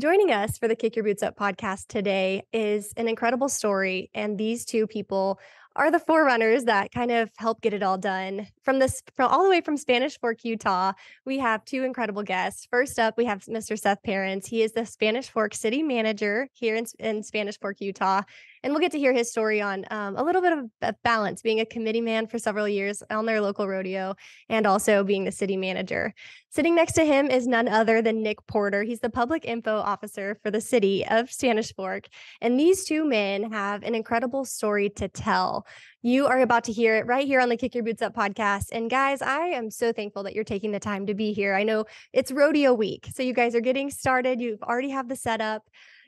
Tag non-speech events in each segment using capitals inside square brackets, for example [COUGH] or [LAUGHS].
Joining us for the Kick Your Boots Up podcast today is an incredible story. And these two people are the forerunners that kind of help get it all done. From this, from all the way from Spanish Fork, Utah, we have two incredible guests. First up, we have Mr. Seth Perrins. He is the Spanish Fork City Manager here in, in Spanish Fork, Utah. And we'll get to hear his story on um, a little bit of balance, being a committee man for several years on their local rodeo and also being the city manager. Sitting next to him is none other than Nick Porter. He's the public info officer for the city of Spanish Fork. And these two men have an incredible story to tell. You are about to hear it right here on the Kick Your Boots Up podcast. And guys, I am so thankful that you're taking the time to be here. I know it's rodeo week. So you guys are getting started. You've already have the setup.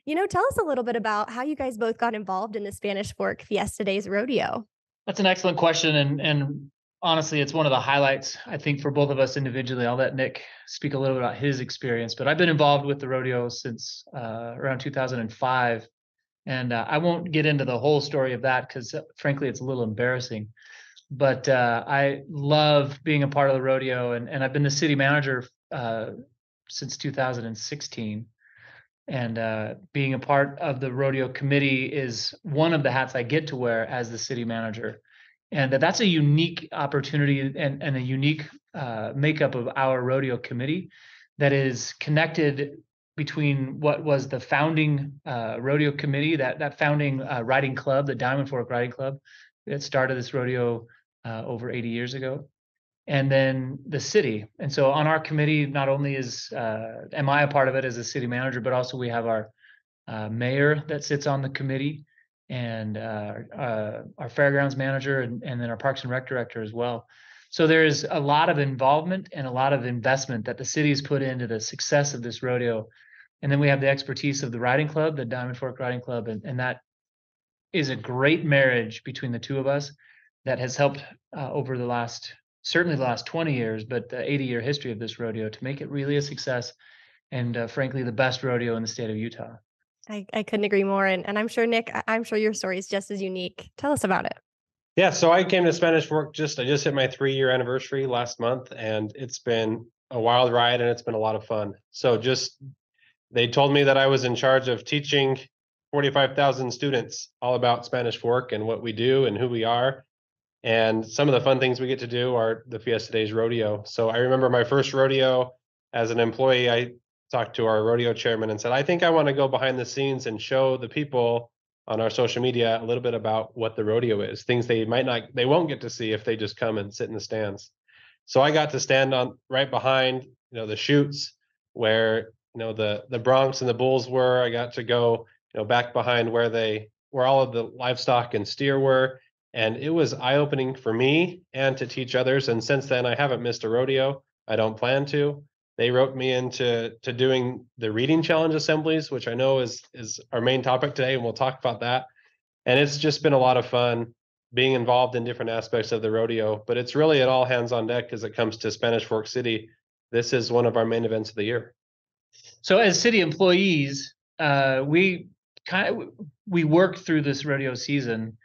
You know, tell us a little bit about how you guys both got involved in the Spanish Fork Fiesta Days rodeo. That's an excellent question. And and honestly, it's one of the highlights, I think, for both of us individually. I'll let Nick speak a little bit about his experience, but I've been involved with the rodeo since uh, around 2005. And uh, I won't get into the whole story of that because, uh, frankly, it's a little embarrassing. But uh, I love being a part of the rodeo, and, and I've been the city manager uh, since 2016 and uh, being a part of the rodeo committee is one of the hats I get to wear as the city manager, and that that's a unique opportunity and, and a unique uh, makeup of our rodeo committee that is connected between what was the founding uh, rodeo committee, that that founding uh, riding club, the Diamond Fork Riding Club, that started this rodeo uh, over 80 years ago, and then the city. And so on our committee, not only is uh, am I a part of it as a city manager, but also we have our uh, mayor that sits on the committee, and uh, uh, our fairgrounds manager, and, and then our parks and rec director as well. So there's a lot of involvement and a lot of investment that the city's put into the success of this rodeo. And then we have the expertise of the riding club, the Diamond Fork Riding Club, and, and that is a great marriage between the two of us that has helped uh, over the last certainly the last 20 years, but the 80 year history of this rodeo to make it really a success and uh, frankly the best rodeo in the state of Utah. I, I couldn't agree more. And, and I'm sure, Nick, I'm sure your story is just as unique. Tell us about it. Yeah, so I came to Spanish Fork just I just hit my three year anniversary last month, and it's been a wild ride and it's been a lot of fun. So just they told me that I was in charge of teaching 45,000 students all about Spanish Fork and what we do and who we are. And some of the fun things we get to do are the Fiesta Days rodeo. So I remember my first rodeo as an employee, I talked to our rodeo chairman and said, I think I want to go behind the scenes and show the people on our social media a little bit about what the rodeo is, things they might not, they won't get to see if they just come and sit in the stands. So I got to stand on right behind, you know, the chutes where, you know, the the broncs and the bulls were. I got to go, you know, back behind where they where all of the livestock and steer were and it was eye opening for me and to teach others. And since then, I haven't missed a rodeo. I don't plan to. They wrote me into to doing the reading challenge assemblies, which I know is is our main topic today, and we'll talk about that. And it's just been a lot of fun being involved in different aspects of the rodeo. But it's really at all hands on deck as it comes to Spanish Fork City. This is one of our main events of the year. So, as city employees, uh, we kind of we work through this rodeo season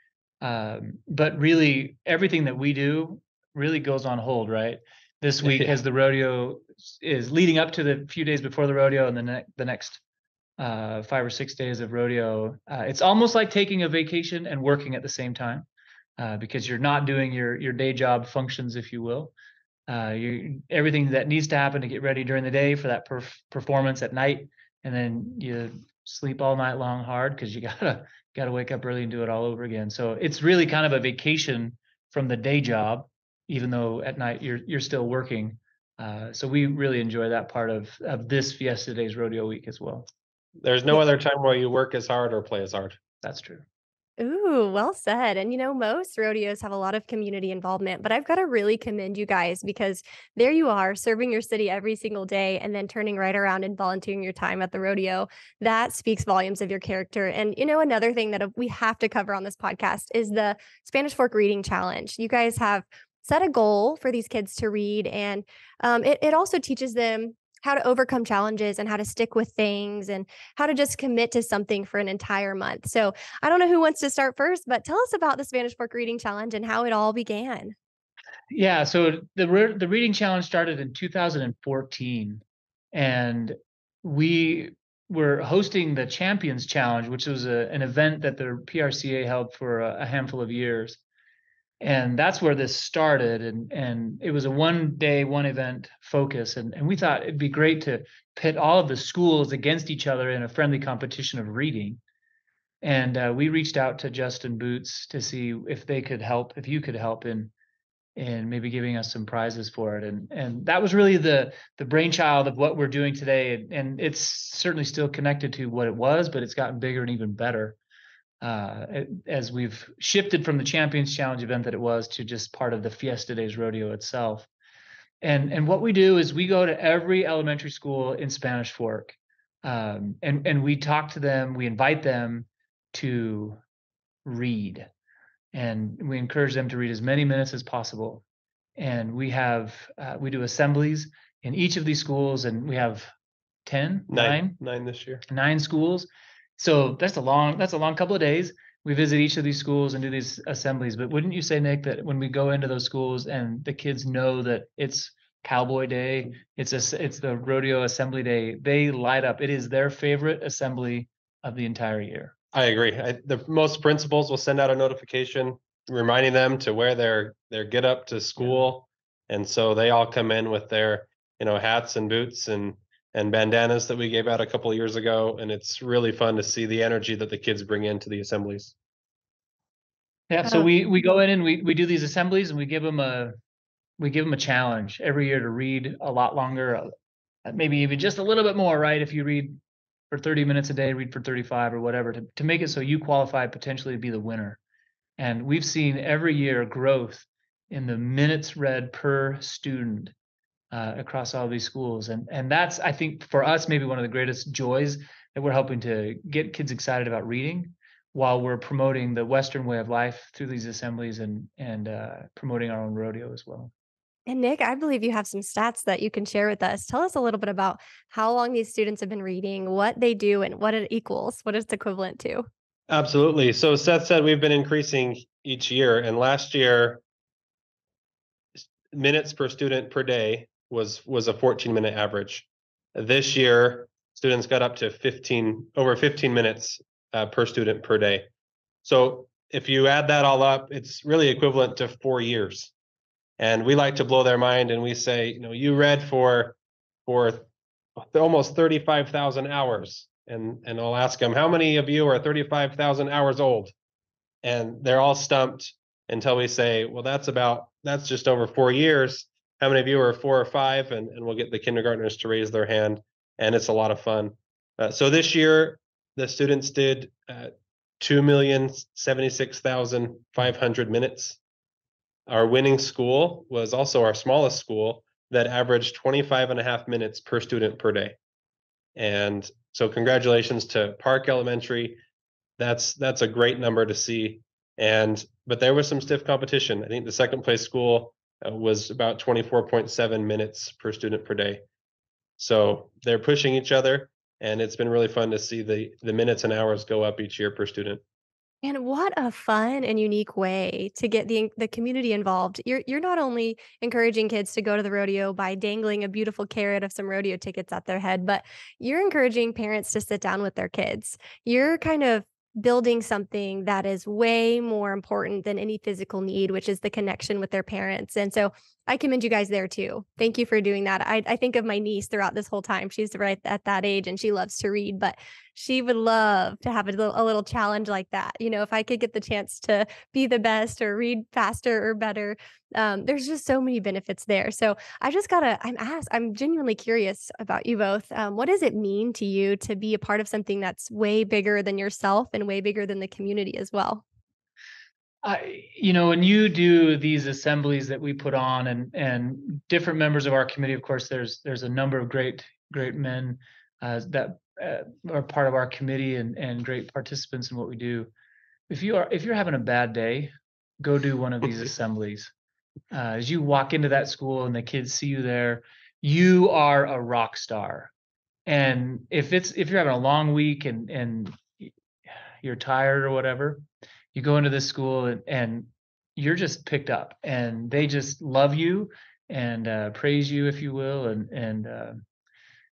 um, but really, everything that we do really goes on hold, right? This [LAUGHS] week, as the rodeo is leading up to the few days before the rodeo, and the ne- the next uh, five or six days of rodeo, uh, it's almost like taking a vacation and working at the same time, uh, because you're not doing your your day job functions, if you will. Uh, you everything that needs to happen to get ready during the day for that perf- performance at night, and then you sleep all night long hard because you [LAUGHS] gotta got to wake up early and do it all over again. So it's really kind of a vacation from the day job, even though at night you're you're still working. Uh, so we really enjoy that part of of this Fiesta Days Rodeo Week as well. There's no other time where you work as hard or play as hard. That's true. Ooh, well said. And you know, most rodeos have a lot of community involvement, but I've got to really commend you guys because there you are serving your city every single day and then turning right around and volunteering your time at the rodeo. That speaks volumes of your character. And you know, another thing that uh, we have to cover on this podcast is the Spanish Fork Reading Challenge. You guys have set a goal for these kids to read, and um, it, it also teaches them how to overcome challenges and how to stick with things and how to just commit to something for an entire month. So I don't know who wants to start first, but tell us about the Spanish Fork Reading Challenge and how it all began. Yeah, so the the reading challenge started in 2014, and we we're hosting the Champions Challenge, which was a, an event that the PRCA held for a, a handful of years and that's where this started and and it was a one day one event focus and, and we thought it'd be great to pit all of the schools against each other in a friendly competition of reading. And uh, we reached out to justin boots to see if they could help if you could help in in maybe giving us some prizes for it and and that was really the the brainchild of what we're doing today and, and it's certainly still connected to what it was but it's gotten bigger and even better uh, as we've shifted from the Champions Challenge event that it was to just part of the Fiesta Days Rodeo itself. And and what we do is we go to every elementary school in Spanish Fork, um, and and we talk to them. We invite them to read, and we encourage them to read as many minutes as possible. And we have uh, we do assemblies in each of these schools, and we have 10, Nine, nine, nine this year. nine schools so that's a long that's a long couple of days. We visit each of these schools and do these assemblies. But wouldn't you say, Nick, that when we go into those schools and the kids know that it's Cowboy Day, it's a it's the rodeo assembly day, they light up. It is their favorite assembly of the entire year. I agree. I, the most principals will send out a notification reminding them to wear their their get up to school, and so they all come in with their you know hats and boots and and bandanas that we gave out a couple years ago, and it's really fun to see the energy that the kids bring into the assemblies. Yeah, so we we go in and we we do these assemblies and we give them a we give them a challenge every year to read a lot longer, uh, maybe even just a little bit more, right? If you read for 30 minutes a day, read for 35 or whatever to, to make it so you qualify potentially to be the winner. And we've seen every year growth in the minutes read per student uh, across all these schools. And and that's I think for us maybe one of the greatest joys that we're helping to get kids excited about reading while we're promoting the Western way of life through these assemblies and and uh, promoting our own rodeo as well. And Nick, I believe you have some stats that you can share with us. Tell us a little bit about how long these students have been reading, what they do, and what it equals, what it's equivalent to. Absolutely. So Seth said we've been increasing each year, and last year minutes per student per day was was a 14 minute average. This year, students got up to 15 over 15 minutes uh, per student per day. So if you add that all up, it's really equivalent to four years. And we like to blow their mind, and we say, you know, you read for for almost 35,000 hours, and and I'll ask them, how many of you are 35,000 hours old? And they're all stumped until we say, well, that's about that's just over four years how many of you are four or five and, and we'll get the kindergartners to raise their hand and it's a lot of fun. Uh, so this year the students did uh, 2,076,500 minutes. Our winning school was also our smallest school that averaged 25 and a half minutes per student per day. And so congratulations to park elementary. That's that's a great number to see. And but there was some stiff competition. I think the second place school uh, was about 24.7 minutes per student per day. So they're pushing each other, and it's been really fun to see the the minutes and hours go up each year per student. And what a fun and unique way to get the the community involved. You're you're not only encouraging kids to go to the rodeo by dangling a beautiful carrot of some rodeo tickets at their head, but you're encouraging parents to sit down with their kids. You're kind of building something that is way more important than any physical need, which is the connection with their parents. And so I commend you guys there too. Thank you for doing that. I, I think of my niece throughout this whole time. She's right at that age and she loves to read, but she would love to have a little, a little challenge like that. You know, if I could get the chance to be the best or read faster or better, um, there's just so many benefits there. So I just gotta, I'm asked, I'm genuinely curious about you both. Um, what does it mean to you to be a part of something that's way bigger than yourself and way bigger than the community as well? I, you know, when you do these assemblies that we put on, and and different members of our committee, of course, there's there's a number of great great men uh, that uh, are part of our committee and and great participants in what we do. If you are if you're having a bad day, go do one of these [LAUGHS] assemblies. Uh, as you walk into that school and the kids see you there, you are a rock star. And if it's if you're having a long week and and you're tired or whatever, you go into this school and, and you're just picked up and they just love you and uh, praise you if you will and and uh,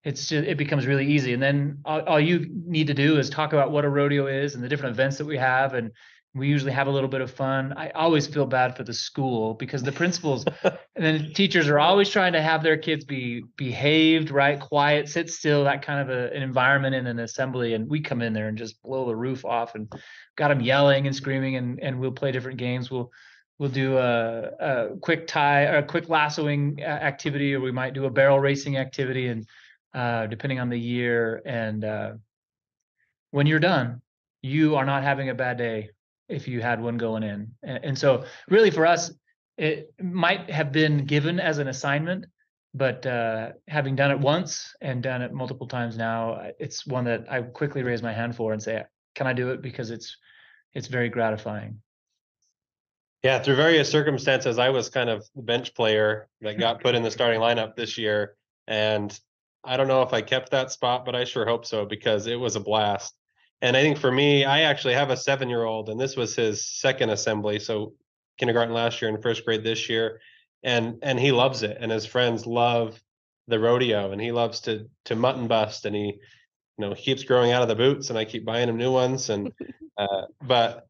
it's just it becomes really easy. And then all, all you need to do is talk about what a rodeo is and the different events that we have and we usually have a little bit of fun. I always feel bad for the school because the principals [LAUGHS] and then teachers are always trying to have their kids be behaved, right, quiet, sit still, that kind of a, an environment in an assembly. And we come in there and just blow the roof off and got them yelling and screaming, and and we'll play different games. We'll we'll do a, a quick tie, or a quick lassoing activity, or we might do a barrel racing activity, and uh, depending on the year. And uh, when you're done, you are not having a bad day if you had one going in. And, and so, really, for us, it might have been given as an assignment, but uh, having done it once and done it multiple times now, it's one that I quickly raise my hand for and say, "Can I do it?" Because it's it's very gratifying. Yeah, through various circumstances, I was kind of the bench player that got put in the starting lineup this year, and I don't know if I kept that spot, but I sure hope so because it was a blast. And I think for me, I actually have a seven year old, and this was his second assembly. So kindergarten last year and first grade this year. And and he loves it. And his friends love the rodeo and he loves to to mutton bust and he you know he keeps growing out of the boots and I keep buying him new ones. And [LAUGHS] uh, but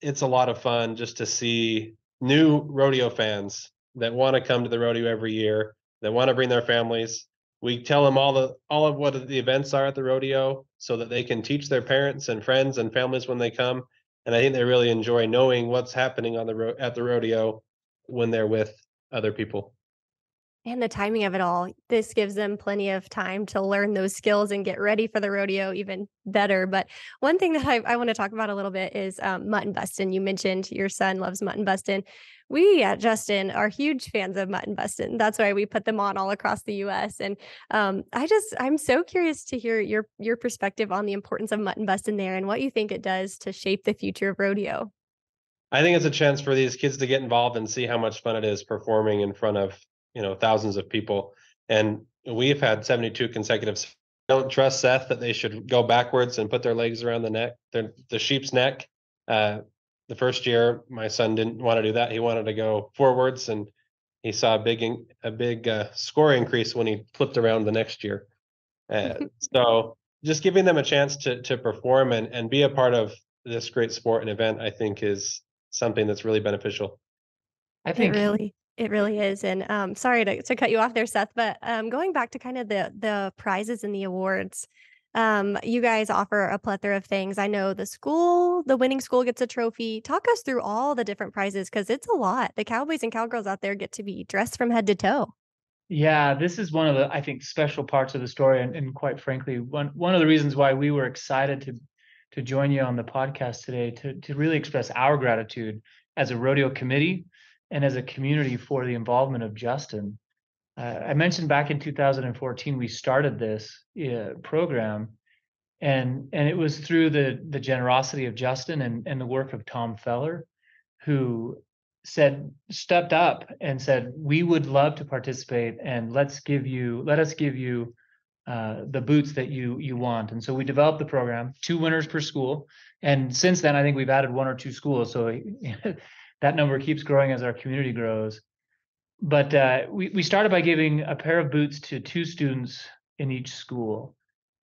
it's a lot of fun just to see new rodeo fans that want to come to the rodeo every year, that want to bring their families we tell them all the all of what the events are at the rodeo so that they can teach their parents and friends and families when they come. And i think they really enjoy knowing what's happening on the ro- at the rodeo when they're with other people and the timing of it all this gives them plenty of time to learn those skills and get ready for the rodeo even better but one thing that i, I want to talk about a little bit is um, mutton busting you mentioned your son loves mutton busting we at Justin are huge fans of mutton bustin. That's why we put them on all across the U.S. And um, I just I'm so curious to hear your your perspective on the importance of mutton bustin there and what you think it does to shape the future of rodeo. I think it's a chance for these kids to get involved and see how much fun it is performing in front of you know thousands of people. And we've had 72 consecutive. Don't trust Seth that they should go backwards and put their legs around the neck, the, the sheep's neck. Uh, the first year my son didn't want to do that he wanted to go forwards and he saw a big a big uh, score increase when he flipped around the next year uh, [LAUGHS] so just giving them a chance to to perform and and be a part of this great sport and event i think is something that's really beneficial i think it really it really is and um sorry to, to cut you off there seth but um going back to kind of the the prizes and the awards um, you guys offer a plethora of things. I know the school, the winning school gets a trophy. Talk us through all the different prizes because it's a lot. The cowboys and cowgirls out there get to be dressed from head to toe. Yeah, this is one of the I think special parts of the story, and, and quite frankly, one one of the reasons why we were excited to to join you on the podcast today to to really express our gratitude as a rodeo committee and as a community for the involvement of Justin. Uh, I mentioned back in 2014 we started this uh, program, and and it was through the the generosity of Justin and and the work of Tom Feller, who said stepped up and said we would love to participate and let's give you let us give you uh, the boots that you you want. And so we developed the program two winners per school and since then i think we've added one or two schools so [LAUGHS] that number keeps growing as our community grows but uh, we, we started by giving a pair of boots to two students in each school.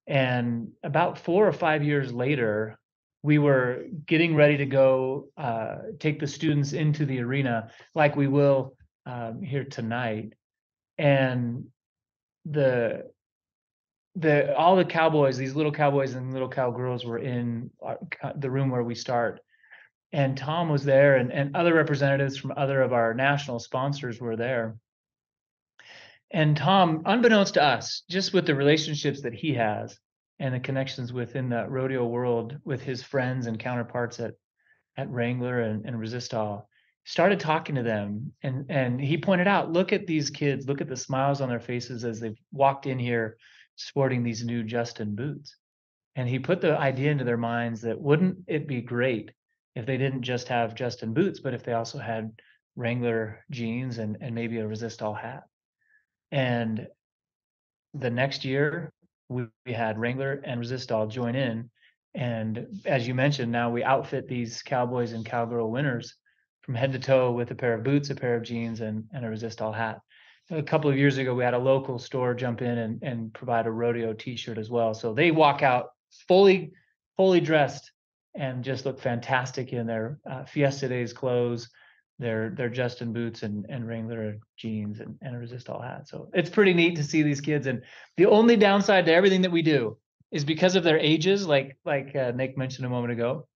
And about four or five years later, we were getting ready to go uh, take the students into the arena like we will um, here tonight. And the the all the cowboys, these little cowboys and little cowgirls were in our, the room where we start and Tom was there, and, and other representatives from other of our national sponsors were there. And Tom, unbeknownst to us, just with the relationships that he has and the connections within the rodeo world with his friends and counterparts at at Wrangler and, and Resistol, started talking to them. And and he pointed out, look at these kids, look at the smiles on their faces as they've walked in here sporting these new Justin boots. And he put the idea into their minds that wouldn't it be great if they didn't just have Justin boots, but if they also had Wrangler jeans and, and maybe a Resistol hat. And the next year, we, we had Wrangler and Resistol join in. And as you mentioned, now we outfit these cowboys and cowgirl winners from head to toe with a pair of boots, a pair of jeans, and, and a Resistol hat. a couple of years ago, we had a local store jump in and, and provide a rodeo T-shirt as well. So they walk out fully, fully dressed and just look fantastic in their uh, Fiesta Days clothes, their their Justin boots and and Wrangler jeans and, and a Resistol hat. So it's pretty neat to see these kids. And the only downside to everything that we do is because of their ages, like like uh, Nick mentioned a moment ago.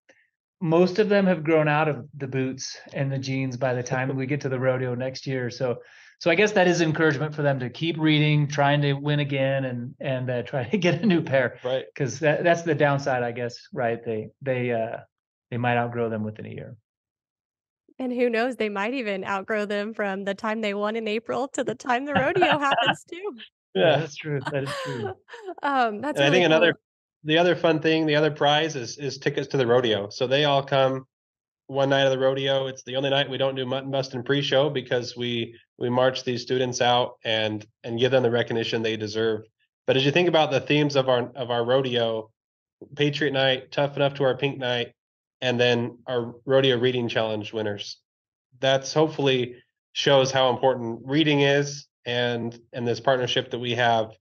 Most of them have grown out of the boots and the jeans by the time we get to the rodeo next year. So so I guess that is encouragement for them to keep reading, trying to win again, and and uh, [LAUGHS] try to get a new pair. Right. Because that, that's the downside, I guess. Right? They they uh they might outgrow them within a year. And who knows, they might even outgrow them from the time they won in April to the time the rodeo [LAUGHS] happens too. Yeah, that's true. That is true. [LAUGHS] Um, that's And I really think another, the other fun thing, the other prize is, is tickets to the rodeo. So they all come one night of the rodeo. It's the only night we don't do mutton busting pre-show because we, we march these students out and, and give them the recognition they deserve. But as you think about the themes of our, of our rodeo, Patriot Night, Tough Enough to Our Pink Night, and then our rodeo reading challenge winners. That's hopefully shows how important reading is and and this partnership that we have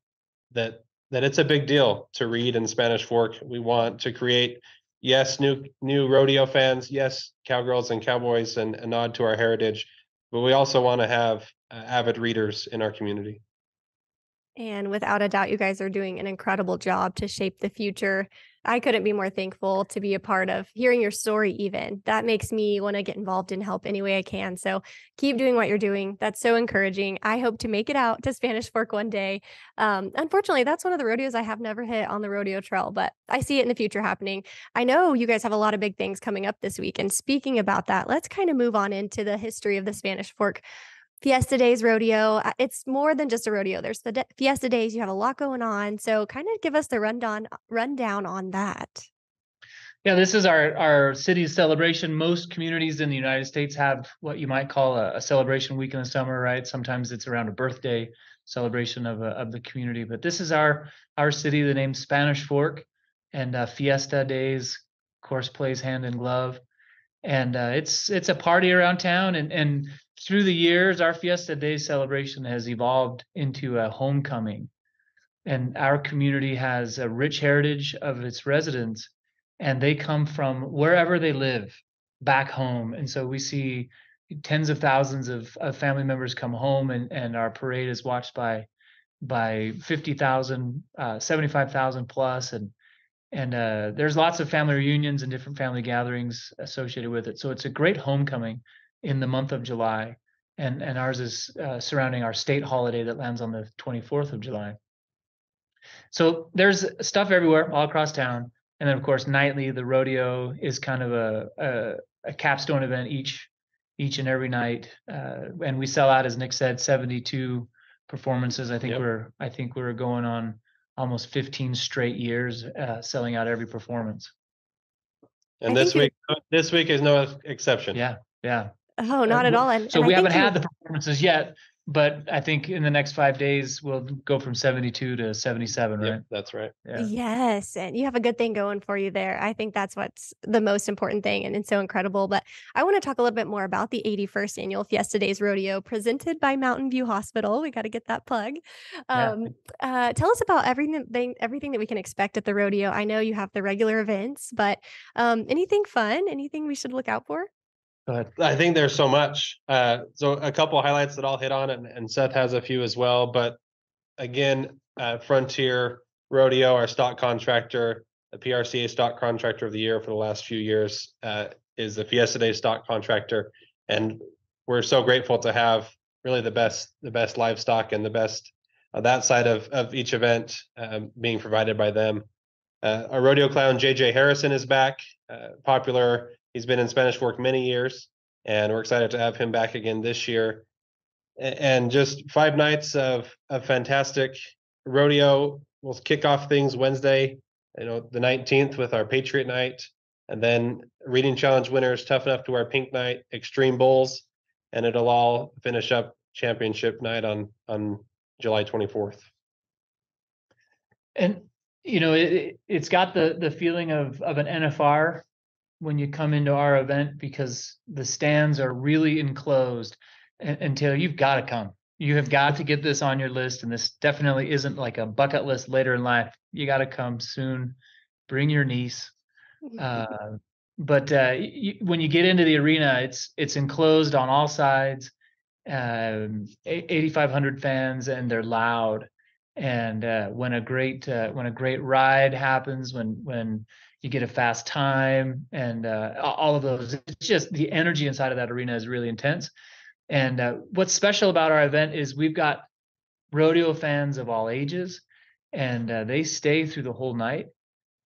that that it's a big deal to read in Spanish Fork. We want to create yes, new new rodeo fans, yes, cowgirls and cowboys and a nod to our heritage, but we also want to have uh, avid readers in our community. And without a doubt, you guys are doing an incredible job to shape the future. I couldn't be more thankful to be a part of hearing your story, even. That makes me want to get involved and help any way I can. So keep doing what you're doing. That's so encouraging. I hope to make it out to Spanish Fork one day. Um, unfortunately, that's one of the rodeos I have never hit on the rodeo trail, but I see it in the future happening. I know you guys have a lot of big things coming up this week. And speaking about that, let's kind of move on into the history of the Spanish Fork Fiesta Days rodeo. uh, It's more than just a rodeo. There's the Fiesta Days. You have a lot going on. So kind of give us the rundown rundown on that. Yeah, this is our our city's celebration. Most communities in the United States have what you might call a, a celebration week in the summer, right? Sometimes it's around a birthday celebration of a, of the community, but this is our our city. The name Spanish Fork, and uh, Fiesta Days, of course, plays hand in glove, and uh, it's it's a party around town. And and through the years, our Fiesta day celebration has evolved into a homecoming, and our community has a rich heritage of its residents and they come from wherever they live back home and so we see tens of thousands of, of family members come home and, and our parade is watched by by 50,000 uh, 75,000 plus and and uh, there's lots of family reunions and different family gatherings associated with it. So it's a great homecoming in the month of July. And and ours is uh, surrounding our state holiday that lands on the 24th of July. So there's stuff everywhere all across town. And then of course nightly the rodeo is kind of a a, a capstone event each each and every night. Uh, and we sell out as nick said 72 performances. I think Yep. we're i think we're going on almost 15 straight years uh, selling out every performance And I this think week, this week is no exception. yeah yeah Oh, not at all. And so and we I haven't you- had the performances yet but i think in the next five days we'll go from 72 to 77 Yep, right that's right. yeah Yes, and you have a good thing going for you there. I think that's what's the most important thing, and it's so incredible. But I want to talk a little bit more about the 81st annual Fiesta Days Rodeo presented by Mountain View Hospital. We got to get that plug. Yeah. Um, uh, tell us about everything everything that we can expect at the rodeo. I know you have the regular events, but um, anything fun? Anything we should look out for? I think there's so much. Uh, so a couple highlights that I'll hit on, and, and Seth has a few as well. But again, uh, Frontier Rodeo, our stock contractor, the PRCA stock contractor of the year for the last few years, uh, is the Fiesta Day stock contractor, and we're so grateful to have really the best, the best livestock and the best that side of of each event um, being provided by them. Uh, our rodeo clown JJ Harrison is back, uh, popular He's been in Spanish Fork many years, and we're excited to have him back again this year. And just five nights of a fantastic rodeo. We'll kick off things Wednesday, you know, the nineteenth with our Patriot Night, and then Reading Challenge winners, Tough Enough to Wear Pink Night, Extreme Bulls, and it'll all finish up Championship Night on on July twenty fourth. and you know it- it's got the the feeling of of an nfr when you come into our event because the stands are really enclosed and, until you've got to come You have got to get this on your list, and this definitely isn't like a bucket list later in life. You got to come soon. Bring your niece. Uh, but uh, y- when you get into the arena, it's it's enclosed on all sides, um, 8,500 fans, and they're loud. And uh, when a great uh, when a great ride happens, when when you get a fast time, and uh, all of those, it's just the energy inside of that arena is really intense. And uh, what's special about our event is we've got rodeo fans of all ages, and uh, they stay through the whole night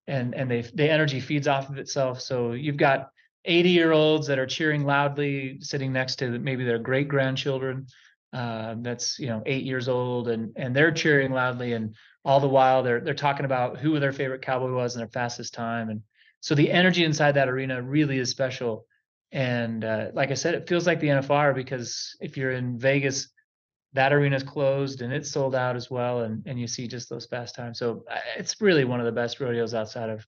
and and they the energy feeds off of itself. So you've got 80 year olds that are cheering loudly, sitting next to maybe their great grandchildren. Uh, that's you know eight years old, and and they're cheering loudly, and all the while they're they're talking about who their favorite cowboy was and their fastest time, and so the energy inside that arena really is special. And uh, like I said, it feels like the NFR because if you're in Vegas, that arena's closed and it's sold out as well. And and you see just those fast times. So uh, it's really one of the best rodeos outside of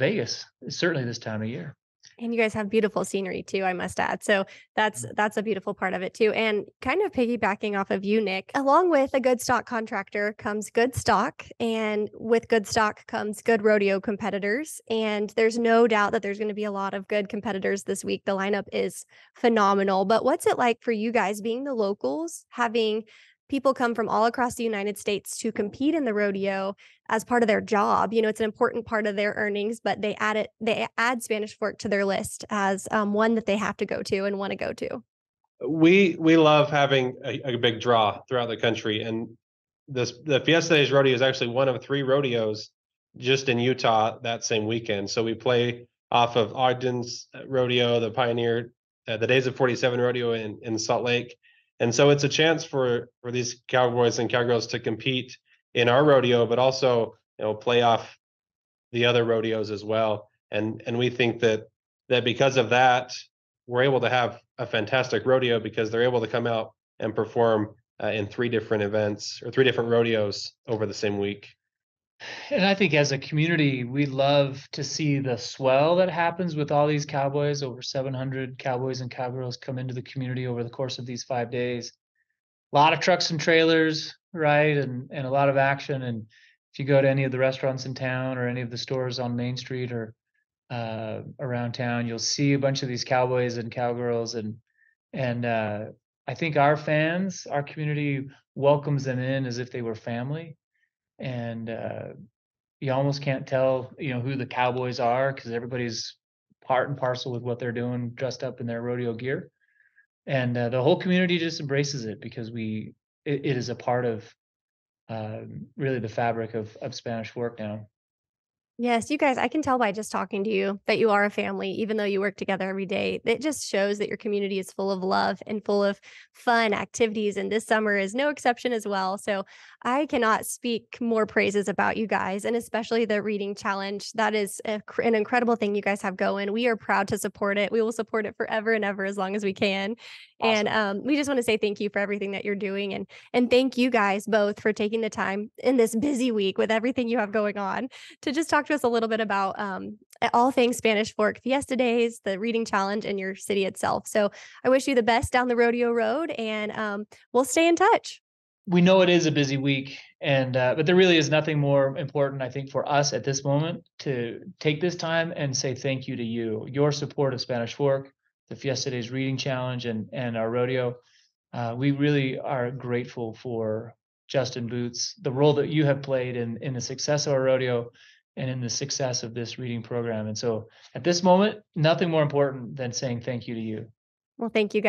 vegas certainly this time of year and you guys have beautiful scenery too, I must add. So that's Mm. that's a beautiful part of it too. And kind of piggybacking off of you, Nick, along with a good stock contractor comes good stock, and with good stock comes good rodeo competitors. And there's no doubt that there's going to be a lot of good competitors this week. The lineup is phenomenal. But what's it like for you guys being the locals, having people come from all across the United States to compete in the rodeo as part of their job. You know, it's an important part of their earnings, but they add it, they add Spanish Fork to their list as um, one that they have to go to and want to go to. We we love having a, a big draw throughout the country, and this the Fiesta Days Rodeo is actually one of three rodeos just in Utah that same weekend. So we play off of Ogden's uh, rodeo, the Pioneer, uh, the Days of 47 rodeo in, in Salt Lake. And so it's a chance for for these cowboys and cowgirls to compete in our rodeo, but also you know play off the other rodeos as well. And and we think that that because of that, we're able to have a fantastic rodeo because they're able to come out and perform uh, in three different events or three different rodeos over the same week. And i think as a community we love to see the swell that happens with all these cowboys over 700 cowboys and cowgirls come into the community over the course of these five days. A lot of trucks and trailers right and and a lot of action and if you go to any of the restaurants in town or any of the stores on main street or uh, around town you'll see a bunch of these cowboys and cowgirls and and uh, i think our fans our community welcomes them in as if they were family and uh, you almost can't tell you know who the cowboys are because everybody's part and parcel with what they're doing dressed up in their rodeo gear and uh, the whole community just embraces it because we it, it is a part of um, really the fabric of of spanish fork now Yes, you guys, I can tell by just talking to you that you are a family, even though you work together every day. It just shows that your community is full of love and full of fun activities. And this summer is no exception as well. So I cannot speak more praises about you guys, and especially the reading challenge. That is a, an incredible thing you guys have going. We are proud to support it. We will support it forever and ever as long as we can. And um, we just want to say thank you for everything that you're doing, and and thank you guys both for taking the time in this busy week with everything you have going on to just talk to us a little bit about um, all things Spanish Fork Fiesta Days, the reading challenge, and your city itself. So I wish you the best down the rodeo road, and um, we'll stay in touch. We know it is a busy week and uh, but there really is nothing more important i think for us at this moment to take this time and say thank you to you. Your support of spanish fork the fiesta days reading challenge and and our rodeo uh, we really are grateful for justin boots the role that you have played in in the success of our rodeo and in the success of this reading program. And so at this moment nothing more important than saying thank you to you. Well, thank you guys.